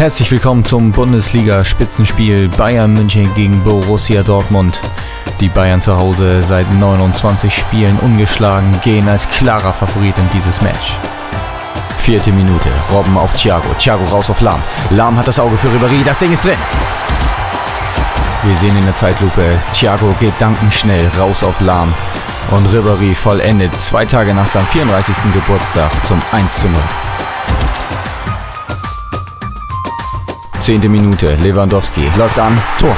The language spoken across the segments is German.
Herzlich willkommen zum Bundesliga-Spitzenspiel Bayern München gegen Borussia Dortmund. Die Bayern zu Hause seit 29 Spielen ungeschlagen gehen als klarer Favorit in dieses Match. Vierte Minute, Robben auf Thiago, Thiago raus auf Lahm. Lahm hat das Auge für Ribéry, das Ding ist drin. Wir sehen in der Zeitlupe, Thiago gedankenschnell raus auf Lahm und Ribéry vollendet zwei Tage nach seinem 34. Geburtstag zum 1 zu 0. Zehnte Minute, Lewandowski läuft an, Tor.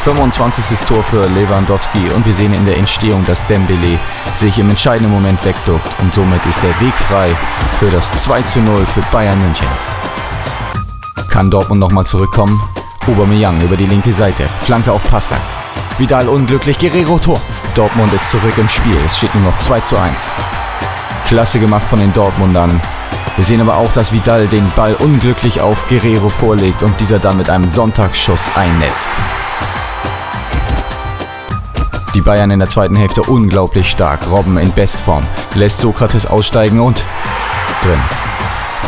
25. Tor für Lewandowski und wir sehen in der Entstehung, dass Dembele sich im entscheidenden Moment wegduckt und somit ist der Weg frei für das 2 zu 0 für Bayern München. Kann Dortmund nochmal zurückkommen? Aubameyang über die linke Seite, Flanke auf Passlack. Vidal unglücklich, Guerrero Tor. Dortmund ist zurück im Spiel, es steht nur noch 2 zu 1. Klasse gemacht von den Dortmundern. Wir sehen aber auch, dass Vidal den Ball unglücklich auf Guerrero vorlegt und dieser dann mit einem Sonntagsschuss einnetzt. Die Bayern in der zweiten Hälfte unglaublich stark. Robben in Bestform. Lässt Sokrates aussteigen und drin.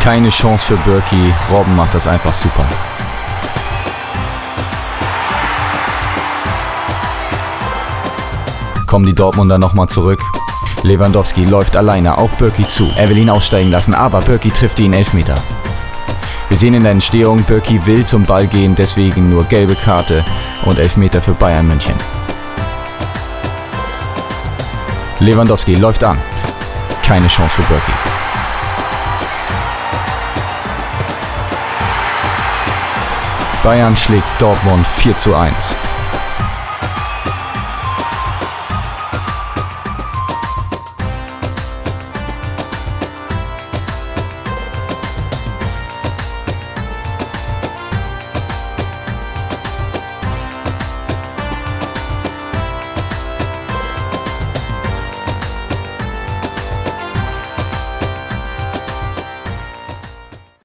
Keine Chance für Birki. Robben macht das einfach super. Kommen die Dortmunder nochmal zurück. Lewandowski läuft alleine auf Birki zu. Er will ihn aussteigen lassen, aber Birki trifft ihn Elfmeter. Wir sehen in der Entstehung, Birki will zum Ball gehen, deswegen nur gelbe Karte und Elfmeter für Bayern München. Lewandowski läuft an. Keine Chance für Birki. Bayern schlägt Dortmund 4 zu 1.